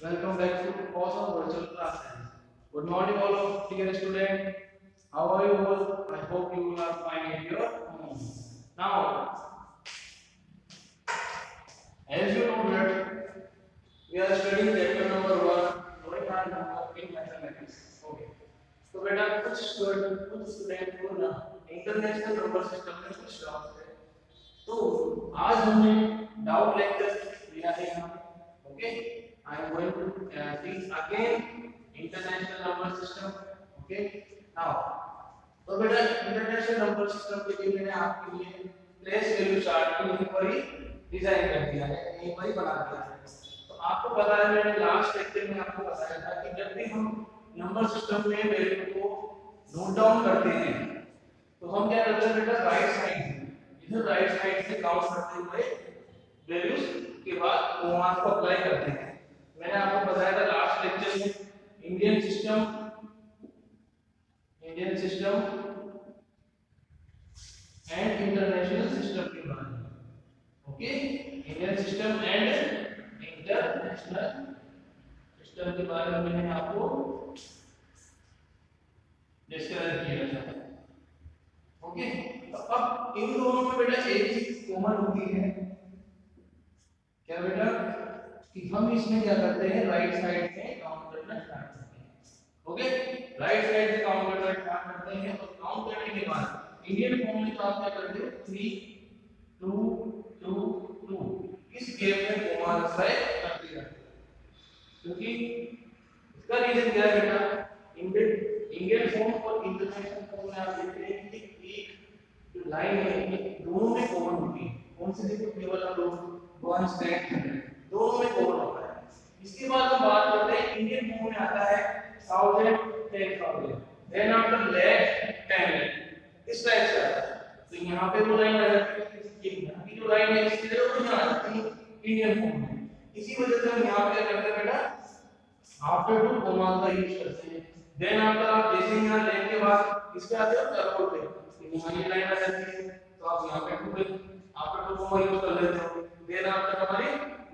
Welcome back to Awesome Virtual Classes. Good morning, all of dear student. How are you all? I hope you are fine at your home. Now, as you know that we are studying chapter number one, knowing our number in mathematics. Okay. तो बेटा कुछ student कुछ student को ना international number system में कुछ doubt है तो आज हमने डाउट लेक्चर लिया है यहाँ पे okay I am going to teach again international number system okay now तो बेटा इंटरनेशनल नंबर सिस्टम के लिए मैंने आपके लिए प्लेस वैल्यू चार्ट को यहीं पर ही डिज़ाइन कर दिया है यहीं पर ही बना दिया है। तो आपको पता है मैंने लास्ट लेक्चर में आपको बताया था कि जब भी हम नंबर सिस्टम में वैल्यू को नोट डाउन करते हैं तो हम क्या करते हैं बेटा राइट साइड इधर राइट साइड से काउंट करते हुए वैल्यूज़ के बाद को अप्लाई करते हैं। मैंने आपको बताया था लास्ट लेक्चर में Indian system Indian system and international system के बारे में। Okay Indian system and international system के बारे में मैंने आपको डिस्कस किया था। ओके तो अब इन दोनों में बेटा एक चीज़ कॉमन होती है। क्या बेटा? कि हम इसमें क्या करते हैं? राइट साइड से काउंट करना स्टार्ट करते हैं। ओके राइट साइड से काउंट करना स्टार्ट करते हैं। और काउंट करने के बाद इंडियन फॉर्म में तो आप क्या करते हो? 3 2 2 2 इस गैप में कोमा लगता है करते रहते हो। क्योंकि इसका रीजन क्या है बेटा? इंडियन इंडियन फॉर्म और इंटरनेशनल फॉर्म में आप देखते हैं कि एक जो लाइन है ये दोनों में कॉमन होती है। कौन से देखो? केवल आप लोग वन स्टैंड दोनों में कॉमन होता है। इसके बाद हम बात करते हैं इंडियन फॉर्म में आता है thousand ten thousand then after lakh ten इस टाइप से आता है। तो यहाँ पे वो लाइन आ जाती है ये यहाँ जो लाइन है, इसकी वो यहाँ आ जाती है इंडियन फॉर्म में। इसी वजह से हम यहाँ पे करते बेटा? आफ्टर टू कोमा का यूज़ करते हैं। देन आफ्टर आप जैसे यहाँ लेन के बाद इसके आते हो करोड़ पे तो यहाँ ये लाइन आ जाती है तो आप यहाँ पे टू पे आफ्टर टू कोमा यूज़ कर लेते हो। देन आफ्टर हमारी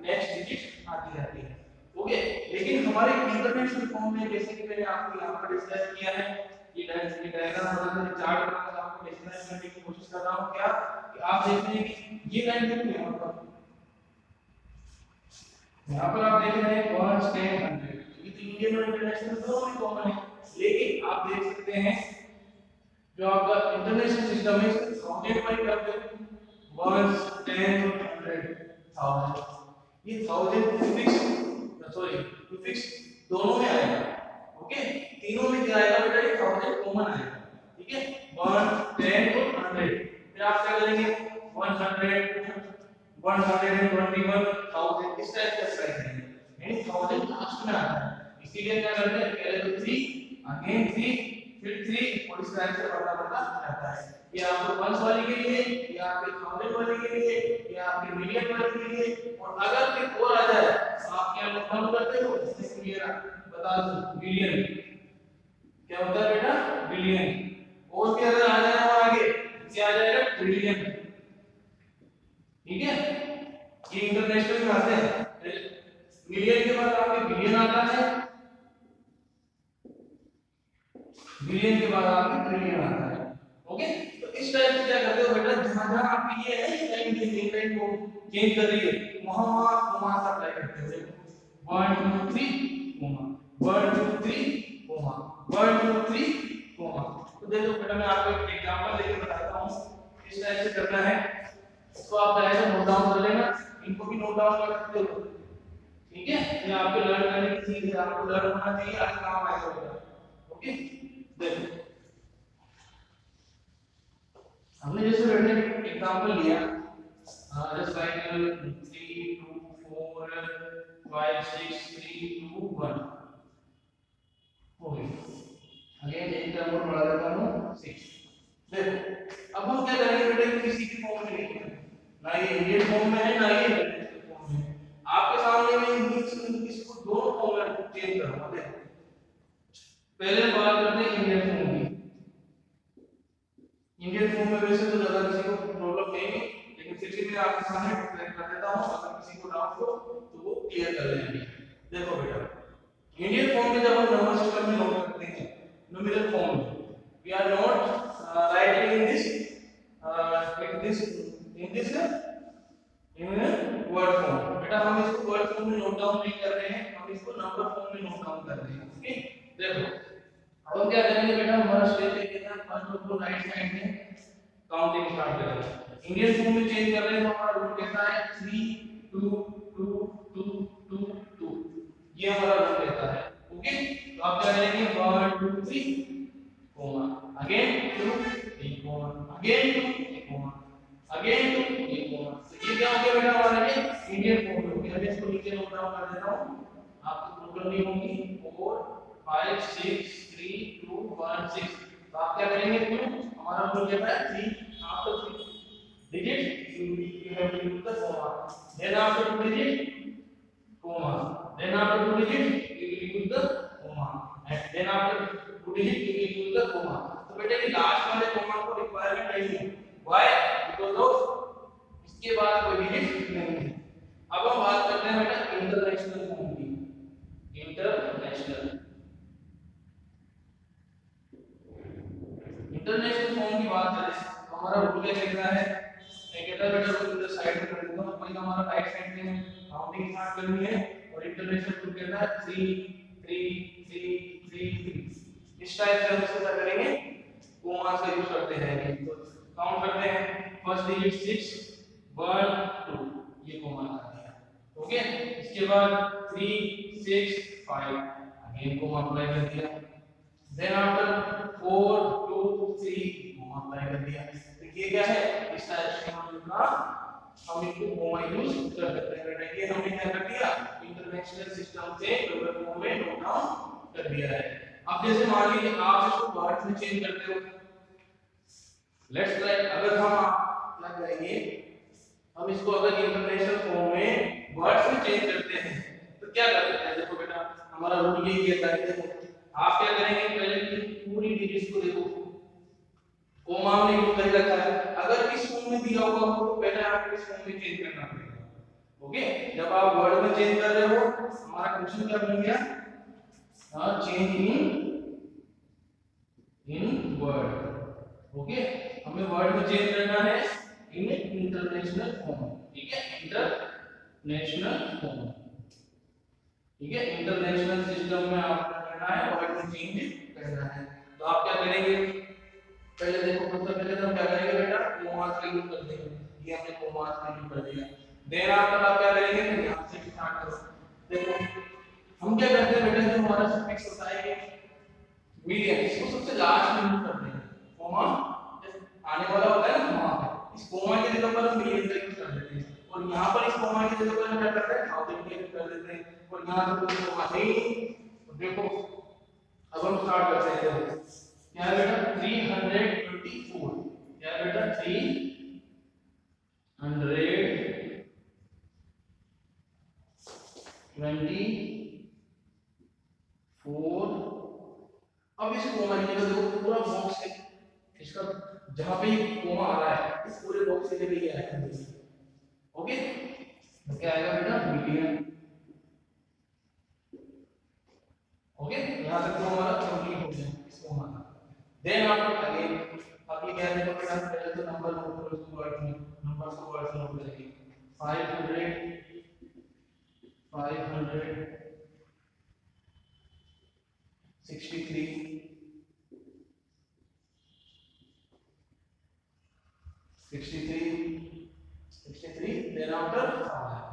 नेक्स्ट डिजिट आती जाती है। ओके लेकिन हमारे इंटरनेशनल फॉर्म में जैसे कि मैंने आपको यहाँ पर डिस्कस किया है। ये डायग्राम बनाकर चार्ट बनाकर आपको डिस्कस करने की कोशिश कर रहा हूँ क्या, कि आप देखते हैं कि ये लाइन कितनी है मतलब यहाँ पर आप देख रहे हैं वन टेन हंड्रेड ये तो इंडियन और इंटरनेशनल दोनों में कॉमन है। लेकिन आप देख सकते हैं, जो आपका इंटरनेशनल सिस्टम है इसको थाउज़ेंड बाई कर दे वन टेन हंड्रेड थाउज़ेंड ये थाउज़ेंड फिक्स सॉरी फिक्स दोनों में आएगा ओके तीनों में क्या आएगा बेटा? ये थाउज़ेंड कॉमन आएगा, ठीक है? वन टेन और हंड्रेड फिर आप क्या करेंगे? One hundred one hundred and twenty one thousand इस टाइप का प्राइस है। यानी थाउज़ेंड लास्ट में आता है। इसीलिए क्या करते हैं? पहले तो थ्री अगेन थ्री फिर थ्री और इस टाइप से बढ़ता बढ़ता जाता है। ये आपको वंस वाली के लिए, ये आपके थाउज़ेंड वाली के लिए, ये आपके मिलियन वाली के लिए, और अगर फिर और आ जाए तो आप क्या कम करते हो? ये बता दो बिलियन क्या होता है बेटा? बिलियन और भी अगर आ जाए और आगे, क्या आ जाएगा? ट्रिलियन ठीक है? ये इंटरनेशनल आते हैं। बिलियन के बाद आपके ट्रिलियन आता है। ओके तो इस टाइप से क्या करते हो बेटा? जहाँ जहाँ आपकी ये है लाइन की लाइन को चेंज कर रही है वहाँ वहाँ कोमा सा अप्लाई करते हो। 1 2 3 कोमा 1 2 3 कोमा 1 2 3 कोमा तो देखो बेटा, मैं आपको एक एग्जांपल लेके बताता हूँ। इस टाइप से करना है। तो आप पहले से नोट डाउन कर लेना। इनको भी नोट डाउन कर सकते हो। ठीक है? ये आपके लर्न करने की चीज़ है, आपको लर्न होना चाहिए आगे काम आएगा ओके हमने जैसे बेटे एग्जांपल लिया जस्ट लाइक 3 2 4 5 6 3 2 1 हो अगेन एक टर्म और बढ़ा देता हूँ 6 देखो, अब हम क्या करेंगे बेटे? किसी की फॉर्म में ना ये इंडियन फॉर्म में है ना ये फॉर्म में। आपके सामने मैं इसको दोनों फॉर्म में चेंज करूँगा, देखो। पहले बात करते हैं इंडियन फॉर्म की इंडियन में वैसे तो ज़्यादा किसी को प्रॉब्लम नहीं है, लेकिन फिर भी मैं आपके सामने एक्सप्लेन कर देता हूँ, अगर किसी को डाउट हो तो वो क्लियर कर लेंगे देखो बेटा इंडियन फॉर्म में जब हम नंबर सिस्टम में नोट करते हैं न्यूमेरिकल फॉर्म में we are not writing in this in this in this in word form बेटा, हम इसको वर्ड फॉर्म में नोट डाउन नहीं कर रहे हैं, हम इसको नंबर फॉर्म में नोट डाउन कर रहे हैं ओके देखो, अब हम क्या करेंगे बेटा, हमारा स्टेप है कितना first of all right side में काउंटिंग स्टार्ट करेंगे इंडियन फॉर्म में चेंज कर रहे हैं तो हमारा रूल कहता है? 3 2 2 2 2 2 ये हमारा रूल कहता है? ओके तो आप क्या करेंगे? 1 2 3 comma again 2 3 comma again 2 3 comma again 2 3 comma तो ये क्या हो गया बेटा हमारा ये इंडियन फॉर्म हो गया। मैं इसको नीचे नोट डाउन कर देता हूँ। आपको प्रॉब्लम नहीं होगी। 4 5 6 3 2 1 6 तो आप क्या करेंगे? क्यों हमारा रूल कहता है 3 after 3 digit you, you have to use the comma then after two digit comma then after two digit you will use the comma and then after two digit you will use the comma तो बेटे ये last वाले comma को requirement नहीं है why because of इसके बाद कोई डिजिट नहीं है अब हम बात करते हैं बेटा इंटरनेशनल फॉर्म की इंटरनेशनल इंटरनेशनल फॉर्म की बात करें तो हमारा रूल क्या कहता है। बेटा रूल इधर साइड में कर दूँगा। कोई हमारा राइट साइड में काउंटिंग स्टार्ट करनी है और इंटरनेशनल रूल कहता है। 3 3 3 3 3 इस टाइप से हम इसको क्या करेंगे? कोमास का यूज़ करते हैं। तो काउंट करते हैं। फ़र्स्ट डिजिट 6 1 2 ये कोमा गया ओके इसके बाद 3 6 5 अगेन कोमा अप्लाई कर दिया। देन आफ्टर 4 2 3 कोमा अप्लाई कर दिया। तो ये क्या है, इस टाइप से हम लिखना हम इसको यूज़ कर सकते हैं। बेटा ये हमने क्या कर दिया? इंटरनेशनल सिस्टम से ग्लोबल फॉर्म में नोट डाउन कर दिया है। अब जैसे मान लीजिए आप इसको वर्ड में चेंज करते हो। लेट्स लाइक अगर हम क्या करेंगे हम इसको अगर इंटरनेशनल फॉर्म में वर्ड्स में चेंज करते हैं तो क्या कर सकते हैं? देखो बेटा, हमारा रूल यही कहता है आप क्या करेंगे? पहले पूरी डिजिट्स को देखो। कोमा हमने यूज़ कर रखा है, अगर इस फॉर्म में दिया होगा तो पहले आपको इस फॉर्म में चेंज करना पड़ेगा। ओके जब आप वर्ड में चेंज कर रहे हो, हमारा क्वेश्चन क्या बन गया? हाँ change in in word okay हमें वर्ड में चेंज करना है इन इंटरनेशनल फॉर्म ठीक है? इंटरनेशनल फॉर्म ठीक है? इंटरनेशनल सिस्टम में आपको करना है वर्ड में चेंज करना है। तो आप क्या करेंगे? पहले देखो सबसे पहले तो हम क्या करेंगे बेटा? कोमास का यूज़ कर देंगे। ये हमने कोमास का यूज़ कर दिया। देन आफ्टर आप क्या करेंगे? यहाँ से स्टार्ट करो। देखो, हम क्या करते हैं बेटा? जो हमारा सफिक्स होता है मीडियम इसको सबसे लास्ट में यूज़ करते हैं। कोमा आने वाला होता है पे इस कोमा की जगह पर हम मीडियम का यूज़ कर देते हैं। और यहाँ पर इस कोमा की जगह पर हम क्या करते हैं? थाउज़ेंड का कर देते हैं। और यहाँ से कोई कोमा नहीं। तो देखो, अब हम स्टार्ट करते हैं। क्या है बेटा 324 क्या है बेटा 324 अब इस कोमा की जगह देखो, पूरा बॉक्स है इसका जहाँ पे कोमा आ रहा है, इस पूरे बॉक्स के लिए ये आएगा ओके तो क्या आएगा बेटा? मिलियन ओके यहाँ तक तो हमारा कंप्लीट हो गया। देन आप अगेन ये क्या तो बेटा पहले तो नंबर करो इसको वर्ड में नंबर्स को वर्ड नोट करेंगे 500 500 63 63 63 then after 1000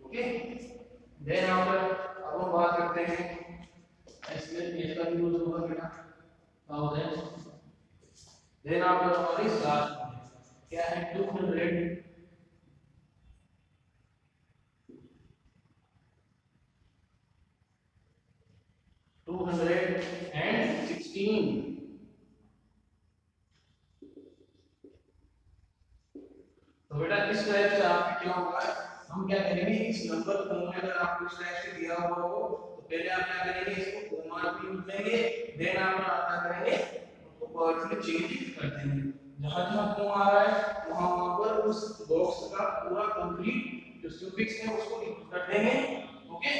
okay then after अब हम बात करते हैं। इसमें पेज का भी यूज़ होगा बेटा। थाउज़ेंड देन आप लोग हमारी लास्ट क्या है? 200 216 तो बेटा इस टाइप से आपके क्या होगा हम क्या करेंगे, इस नंबर फॉर्म में अगर आपको इस से दिया हुआ हो तो पहले आप क्या करेंगे, इसको कोमा भी लेंगे देन आप क्या करेंगे उसको वर्ड्स में चेंज कर देंगे। जहाँ जहाँ कोमा आ रहा है, वहाँ वहाँ पर उस बॉक्स का पूरा कंप्लीट जो सुफिक्स है, उसको कर देंगे ओके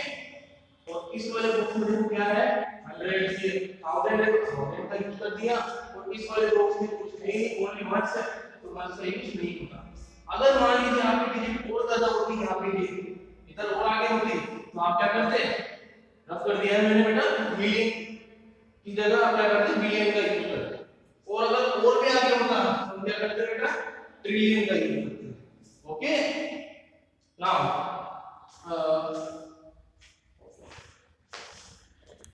और इस वाले बॉक्स में देखो क्या है 100 से 1000 है तो 1000 का यूज़ कर दिया, और इस वाले बॉक्स में कुछ नहीं ओनली वंस है तो वंस का यूज़ नहीं होगा अगर मान लीजिए आपकी डिजिट और ज़्यादा होती यहाँ पे भी इधर और आगे होती तो आप क्या करते रफ कर दिया मैंने बेटा मिलियन की जगह आप क्या करते बिलियन का यूज़ करते और अगर और भी आगे होता तो क्या करते बेटा? ट्रिलियन का यूज़ करते ओके नाउ